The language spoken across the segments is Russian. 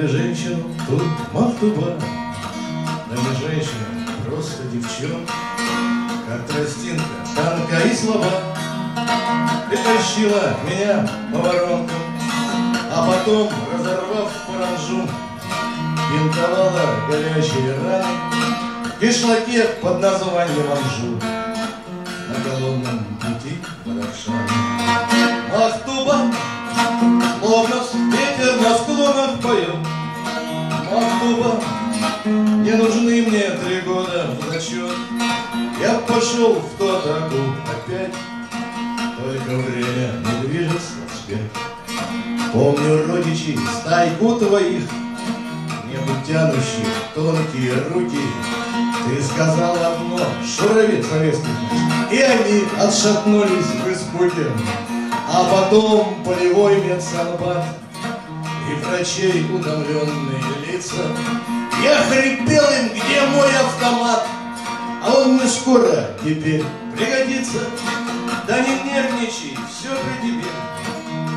Звали женщину тут Махтуба, но не женщина, просто девчонка, как тростинка, танка и слаба. Притащила меня по воронкам, а потом, разорвав паранжу, бинтовала горячие раны в кишлаке под названием Анжу на голодном пути Ворошана. Поет, Махтуба, не нужны мне три года в зачет. Я пошел в ту атаку опять, только время не движется вспять. Помню родичей, стайку твоих, Небу тянущих тонкие руки. Ты сказал одно, шуровец советский, И они отшатнулись в испуге. А потом полевой медсанбат И врачей утомленные лица. Я хрипел им, где мой автомат, А он мне скоро теперь пригодится. Да не нервничай, все при тебе.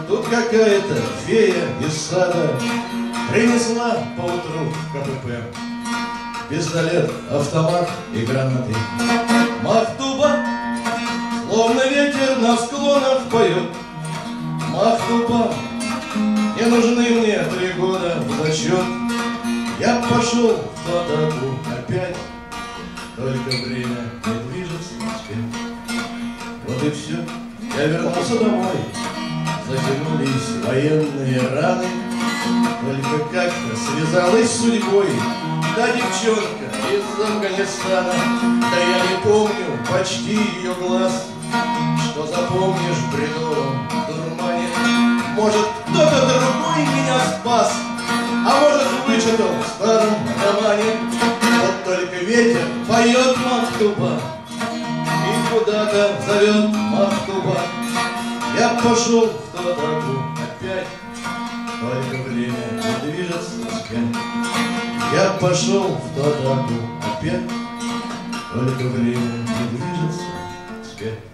Тут какая-то фея из сада Принесла поутру КПП Пистолет, автомат и гранаты Махтуба, словно ветер на склонах поет Махтуба, не нужны мне три года в зачет Я пошел в ту атаку опять. Только время не движется вспять. Вот и все, я вернулся домой. Затянулись военные раны. Только как-то связалась с судьбой. Да девчонка из Афганистана Да я не помню почти ее глаз. Что запомнишь в бредовом дурмане? Может, кто-то другой меня спас. А может, вычитал в старом романе? Вот только ветер поет Махтуба И куда-то зовет Махтуба я пошел в атаку опять, Только время не движется вспять. Я пошел в атаку опять, Только время не движется вспять.